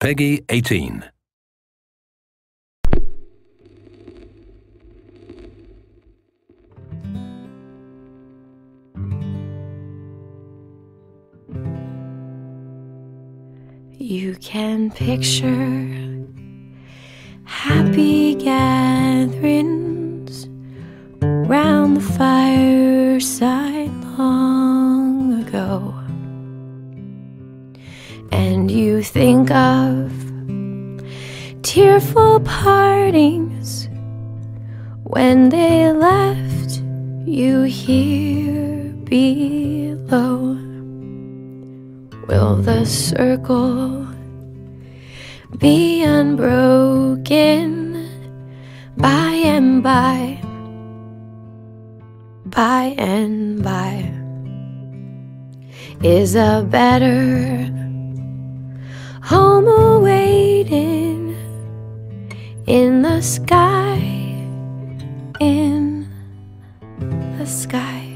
Peggy 18. You can picture happy gatherings round the fireside And you think of tearful partings when they left you here below. Will the circle be unbroken by and by? By and by is a better home awaiting in the sky, in the sky.